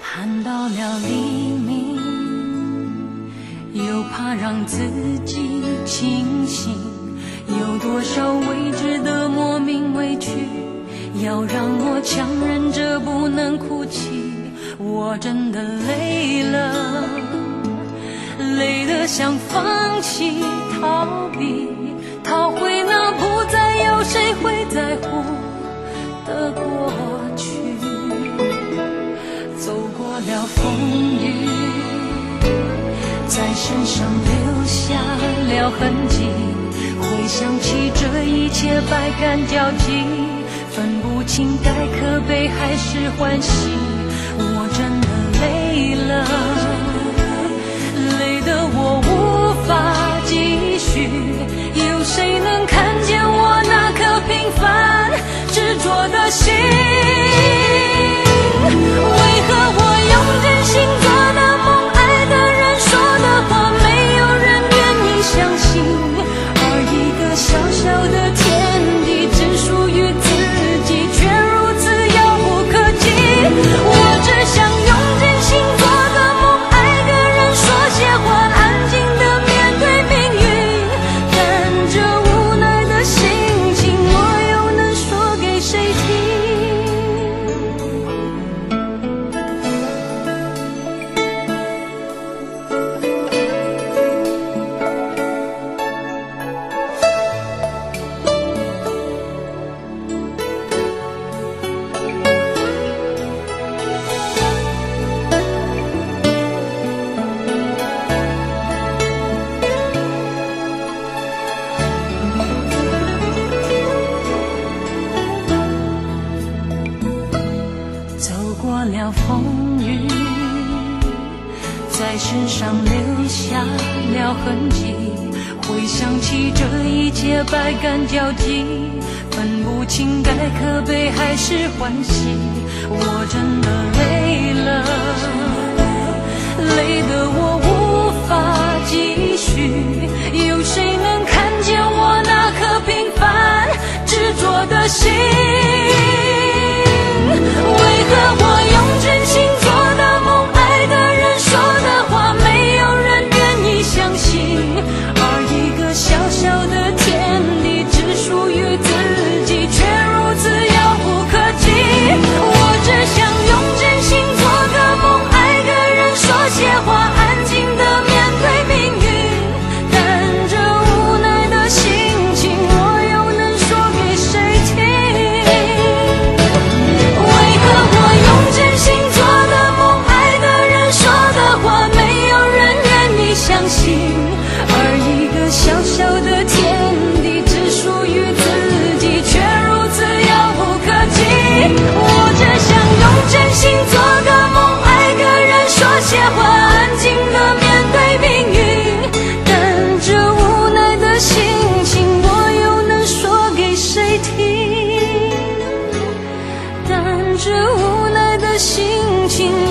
盼到了黎明，又怕让自己清醒。有多少未知的莫名委屈，要让我强忍着不能哭泣？我真的累了，想放弃、逃避，逃回那不再有谁会在乎的过去。走过了风雨，在身上留下了痕迹。回想起这一切，百感交集，分不清该可悲还是欢喜。我真的累了，我的心？风雨在身上留下了痕迹回想起这一切百感交集分不清该可悲还是欢喜。我真的累了累得我无法继续有谁能看见我那颗平凡执着的心？为何我这无奈的心情。